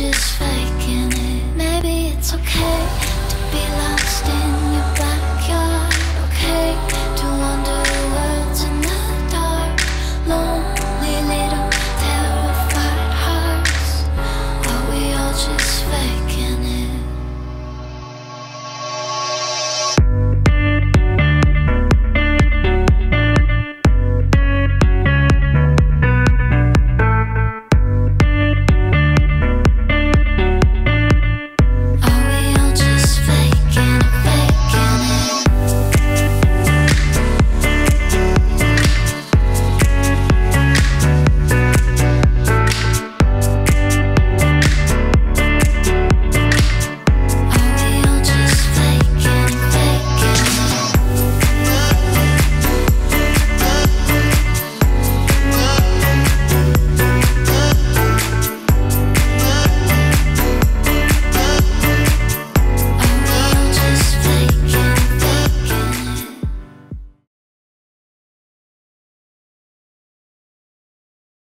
just faking it. Maybe it's okay to be lost in your backyard. Okay to wander the worlds in the dark. Lonely little terrified hearts. Are we all just